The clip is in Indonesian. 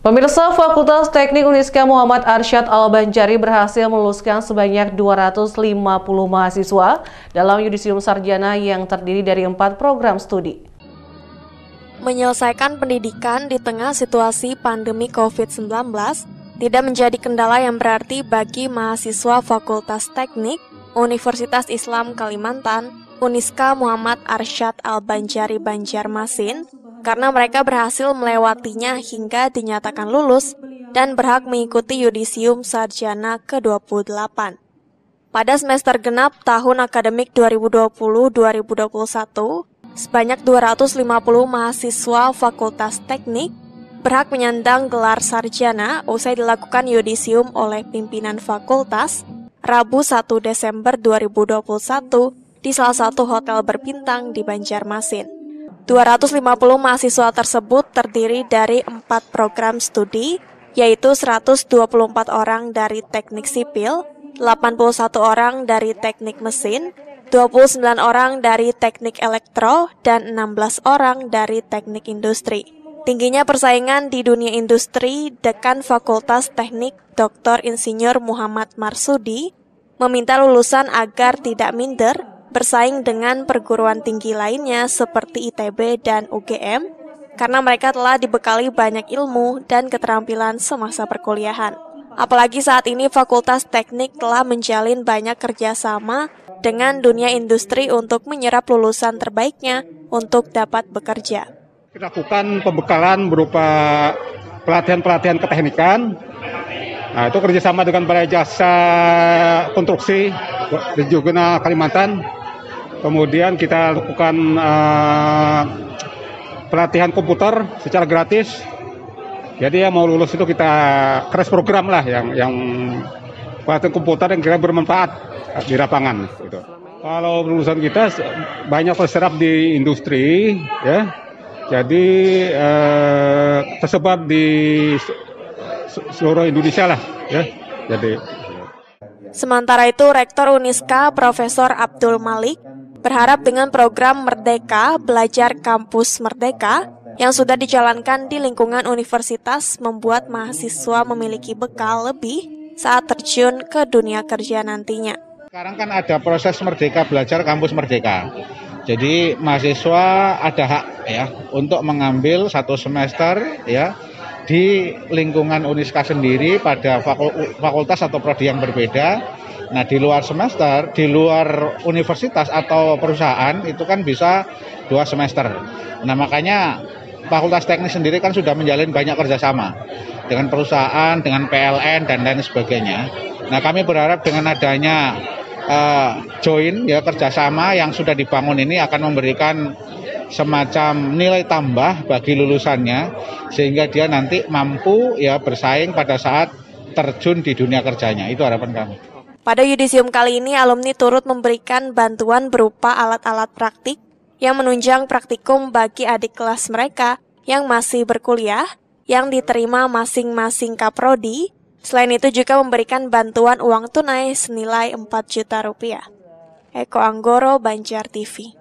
Pemirsa Fakultas Teknik Uniska Muhammad Arsyad Al-Banjari berhasil meluluskan sebanyak 250 mahasiswa dalam yudisium sarjana yang terdiri dari empat program studi. Menyelesaikan pendidikan di tengah situasi pandemi COVID-19 tidak menjadi kendala yang berarti bagi mahasiswa Fakultas Teknik Universitas Islam Kalimantan Uniska Muhammad Arsyad Al-Banjari Banjarmasin karena mereka berhasil melewatinya hingga dinyatakan lulus dan berhak mengikuti yudisium sarjana ke-28. Pada semester genap tahun akademik 2020-2021, sebanyak 250 mahasiswa Fakultas Teknik berhak menyandang gelar sarjana usai dilakukan yudisium oleh pimpinan fakultas Rabu 1 Desember 2021 di salah satu hotel berbintang di Banjarmasin. 250 mahasiswa tersebut terdiri dari empat program studi, yaitu 124 orang dari teknik sipil, 81 orang dari teknik mesin, 29 orang dari teknik elektro, dan 16 orang dari teknik industri. Tingginya persaingan di dunia industri, Dekan Fakultas Teknik Dr. Insinyur Muhammad Marsudi meminta lulusan agar tidak minder bersaing dengan perguruan tinggi lainnya seperti ITB dan UGM karena mereka telah dibekali banyak ilmu dan keterampilan semasa perkuliahan. Apalagi saat ini Fakultas Teknik telah menjalin banyak kerjasama dengan dunia industri untuk menyerap lulusan terbaiknya untuk dapat bekerja. Kita lakukan pembekalan berupa pelatihan-pelatihan keteknikan, Nah, itu kerjasama dengan Balai Jasa Konstruksi di juga Kalimantan Kemudian kita lakukan uh, pelatihan komputer secara gratis. Jadi yang mau lulus itu kita crash program lah yang yang pelatihan komputer yang kira bermanfaat di lapangan. Gitu. Kalau lulusan kita banyak terserap di industri, ya. Jadi eh, tersebar di seluruh Indonesia lah, ya. Jadi. Sementara itu, Rektor Uniska Profesor Abdul Malik berharap dengan program Merdeka Belajar Kampus Merdeka yang sudah dijalankan di lingkungan universitas membuat mahasiswa memiliki bekal lebih saat terjun ke dunia kerja nantinya. Sekarang kan ada proses Merdeka Belajar Kampus Merdeka. Jadi mahasiswa ada hak ya untuk mengambil satu semester ya di lingkungan Uniska sendiri pada fakultas atau prodi yang berbeda Nah, di luar semester, di luar universitas atau perusahaan itu kan bisa dua semester. Nah, makanya Fakultas Teknik sendiri kan sudah menjalin banyak kerjasama dengan perusahaan, dengan PLN dan lain sebagainya. Nah, kami berharap dengan adanya uh, join ya kerjasama yang sudah dibangun ini akan memberikan semacam nilai tambah bagi lulusannya sehingga dia nanti mampu ya bersaing pada saat terjun di dunia kerjanya. Itu harapan kami. Pada yudisium kali ini, alumni turut memberikan bantuan berupa alat-alat praktik yang menunjang praktikum bagi adik kelas mereka yang masih berkuliah, yang diterima masing-masing kaprodi. Selain itu juga memberikan bantuan uang tunai senilai 4 juta rupiah. Eko Anggoro, Banjar TV.